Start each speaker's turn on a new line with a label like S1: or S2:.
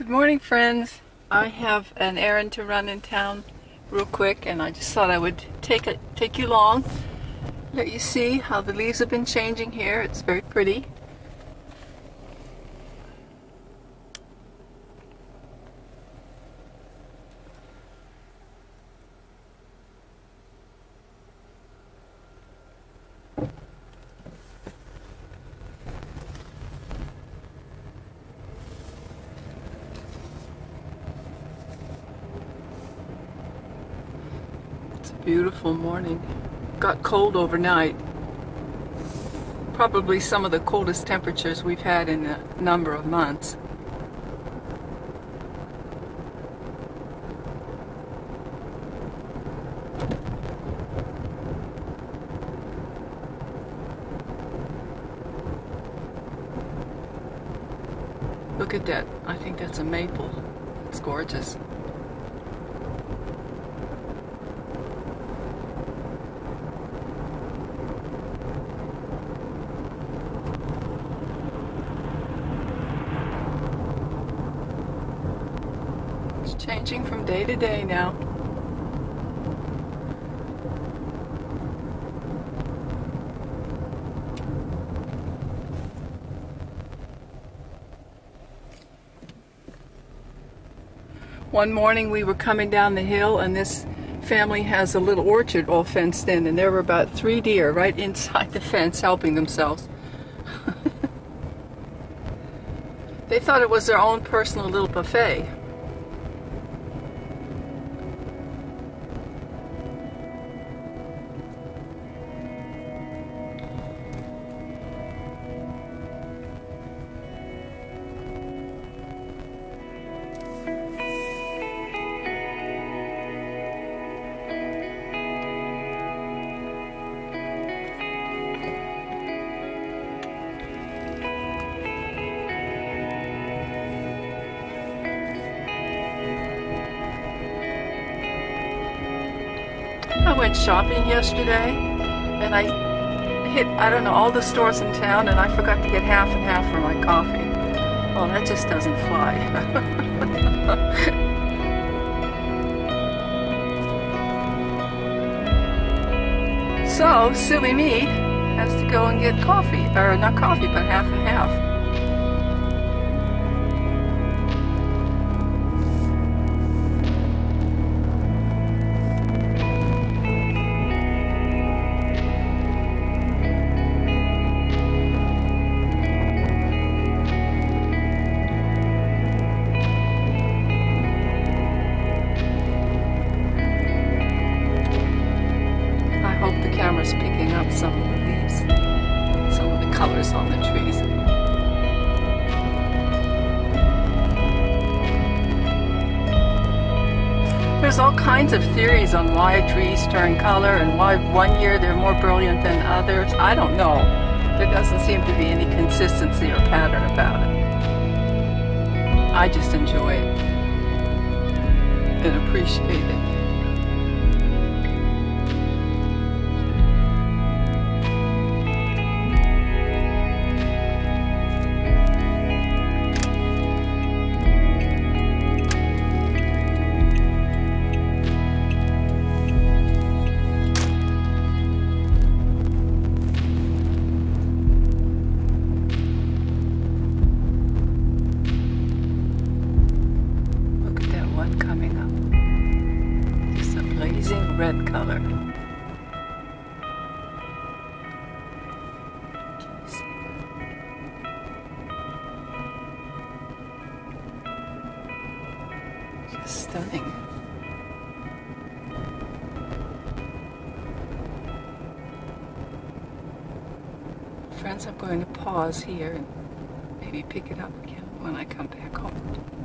S1: Good morning, friends. I have an errand to run in town real quick, and I just thought I would take it, take you along, let you see how the leaves have been changing here. It's very pretty. Beautiful morning. Got cold overnight. Probably some of the coldest temperatures we've had in a number of months. Look at that. I think that's a maple. It's gorgeous. It's changing from day to day now. One morning we were coming down the hill and this family has a little orchard all fenced in and there were about three deer right inside the fence helping themselves. they thought it was their own personal little buffet. Went shopping yesterday and I hit, I don't know, all the stores in town and I forgot to get half and half for my coffee. Well, that just doesn't fly. so, silly me has to go and get coffee, or not coffee, but half and half. Kinds of theories on why trees turn color and why one year they're more brilliant than others. I don't know. There doesn't seem to be any consistency or pattern about it. I just enjoy it and appreciate it. Red color. Stunning. Friends, I'm going to pause here and maybe pick it up again when I come back home.